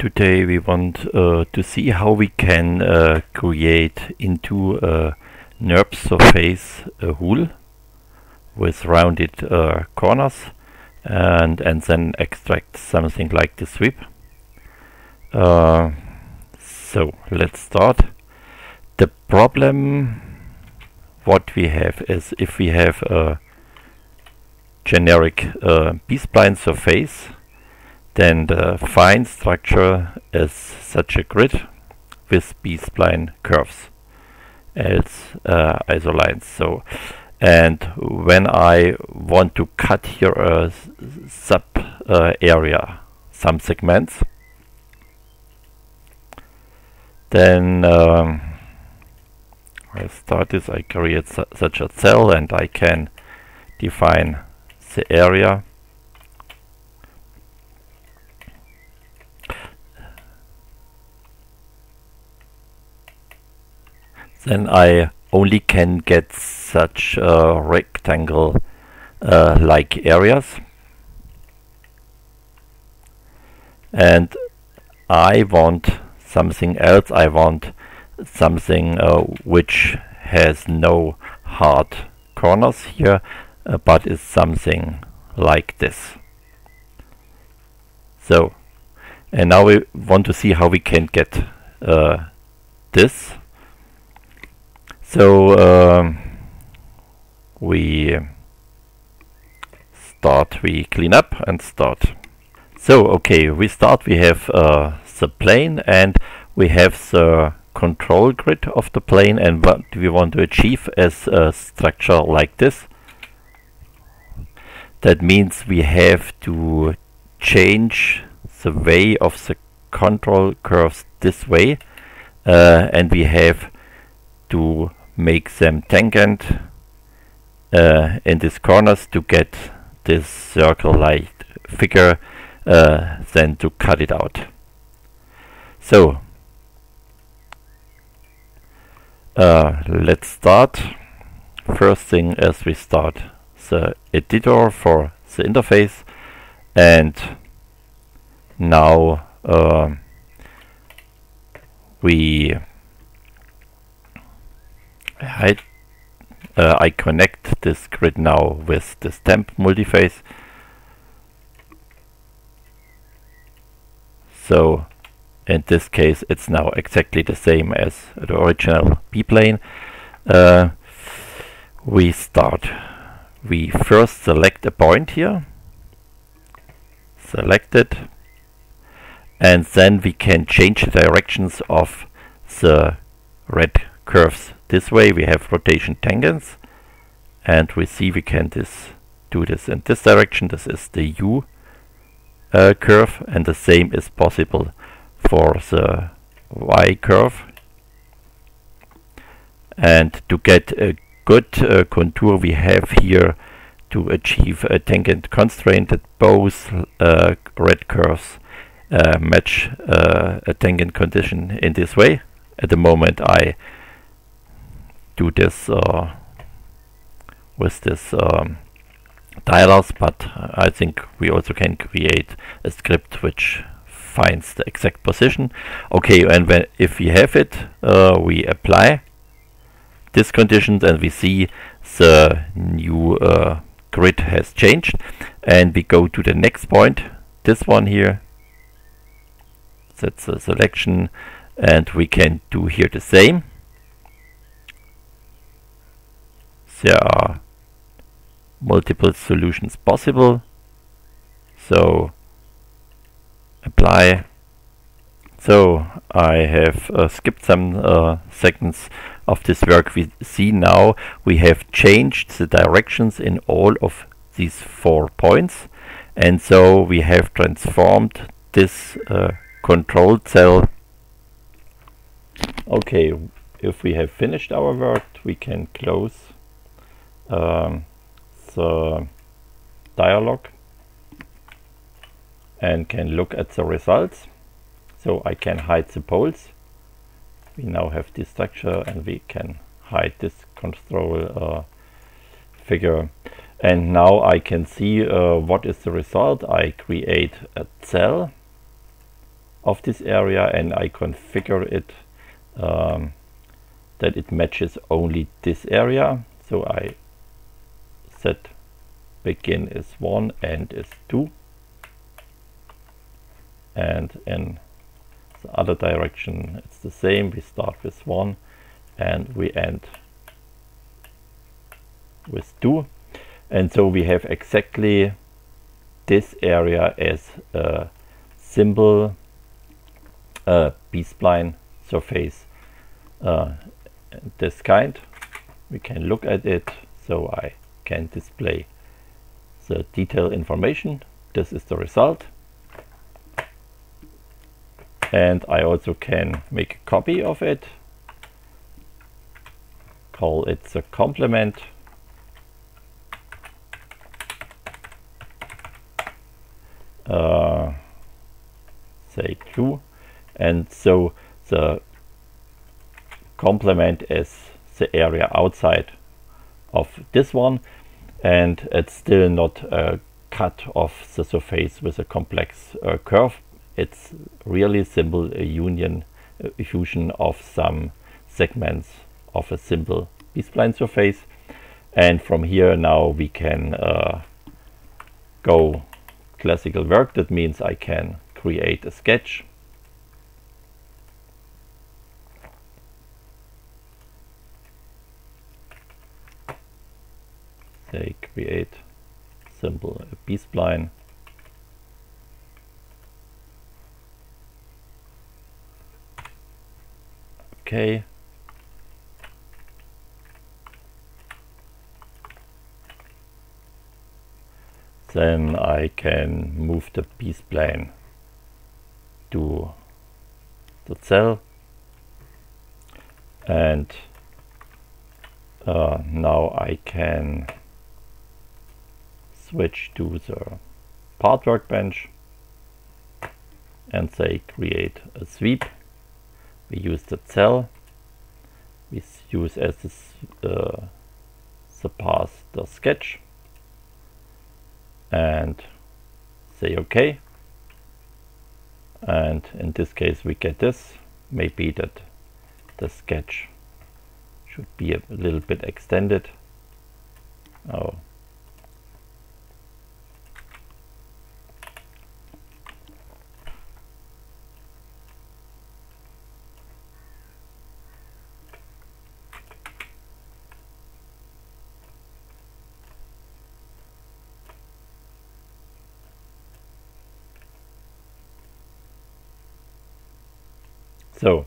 Today we want uh, to see how we can uh, create into a NURBS surface a hole with rounded uh, corners and, and then extract something like the sweep. Uh, so let's start. The problem what we have is if we have a generic uh, B-spline surface then the fine structure is such a grid with B-spline curves as uh, isolines. So, and when I want to cut here a sub uh, area, some segments, then um, I start this, I create su such a cell and I can define the area then I only can get such uh, rectangle uh, like areas. And I want something else. I want something uh, which has no hard corners here uh, but is something like this. So and now we want to see how we can get uh, this so um, we start, we clean up and start. So okay, we start, we have uh, the plane and we have the control grid of the plane and what we want to achieve is a structure like this. That means we have to change the way of the control curves this way uh, and we have to make them tangent uh, in these corners to get this circle-like figure uh, then to cut it out. So uh, let's start. First thing as we start the editor for the interface and now uh, we I, uh, I connect this grid now with the stamp multiface. So in this case it's now exactly the same as the original B-plane. Uh, we start. We first select a point here, select it, and then we can change the directions of the red curves this way. We have rotation tangents and we see we can this do this in this direction. This is the U uh, curve and the same is possible for the V curve. And to get a good uh, contour we have here to achieve a tangent constraint that both uh, red curves uh, match uh, a tangent condition in this way. At the moment I do this uh, with this um, dialers, but I think we also can create a script which finds the exact position. Okay, and when if we have it, uh, we apply this conditions and we see the new uh, grid has changed. And we go to the next point, this one here, that's a selection and we can do here the same there are multiple solutions possible. So apply. So I have uh, skipped some uh, seconds of this work. We see now we have changed the directions in all of these four points and so we have transformed this uh, control cell. Okay, if we have finished our work we can close um, the dialog and can look at the results. So I can hide the poles. We now have this structure and we can hide this control uh, figure. And now I can see uh, what is the result. I create a cell of this area and I configure it um, that it matches only this area so I set begin is 1 end is 2 and in the other direction it's the same. We start with 1 and we end with 2 and so we have exactly this area as a simple uh, B-spline surface uh, this kind. We can look at it. So I can display the detail information. This is the result. And I also can make a copy of it. Call it the complement. Uh, say true and so the complement is the area outside of this one and it's still not a cut of the surface with a complex uh, curve. It's really simple a union a fusion of some segments of a simple B-spline surface. And from here now we can uh, go classical work. That means I can create a sketch say create simple B-spline okay. Then I can move the B-spline to the cell. And uh, now I can switch to the part workbench and say create a sweep. We use the cell. We use as this, uh, the path the sketch. And say OK. And in this case we get this. Maybe that the sketch should be a little bit extended. Oh So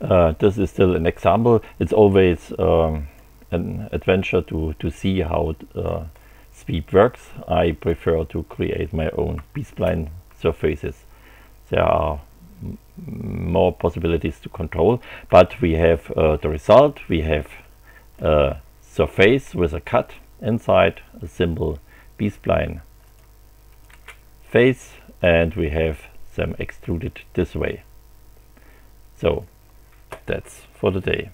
uh, this is still an example. It's always um, an adventure to, to see how uh, sweep works. I prefer to create my own B-spline surfaces. There are more possibilities to control, but we have uh, the result. We have a surface with a cut inside, a simple B-spline face, and we have them extruded this way. So that's for the day.